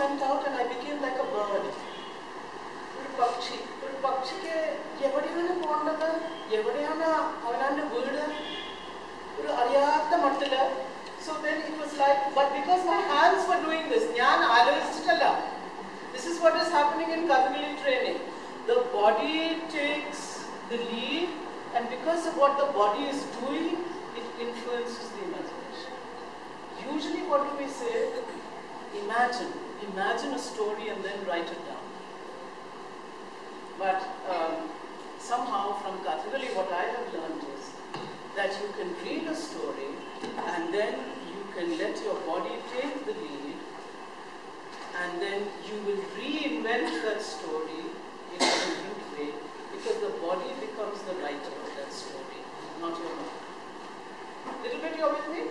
went out and I became like a bird. Pakshi. But Pakshi, everybody on a pond of everybody on a Avalanda Buddha, Ariyatha Matilla. So then it was like, but because my hands were doing this, Nyan Alaristitala, this is what is happening in Kathakali training. The body takes the lead, and because of what the body is doing, it influences the imagination. Usually, what do we say? Imagine imagine a story and then write it down. But um, somehow from Kathakali what I have learned is that you can read a story and then you can let your body take the lead and then you will reinvent that story in a different way because the body becomes the writer of that story, not your mind. Little bit you with me?